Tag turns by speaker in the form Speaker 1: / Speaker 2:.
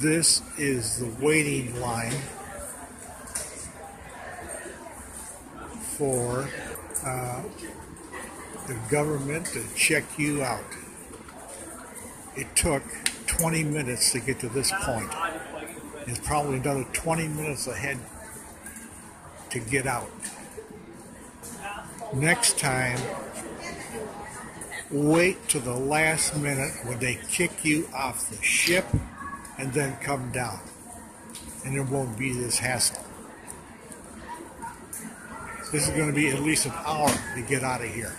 Speaker 1: This is the waiting line for uh, the government to check you out. It took 20 minutes to get to this point. It's probably another 20 minutes ahead to get out. Next time, wait to the last minute when they kick you off the ship and then come down. And it won't be this hassle. This is going to be at least an hour to get out of here.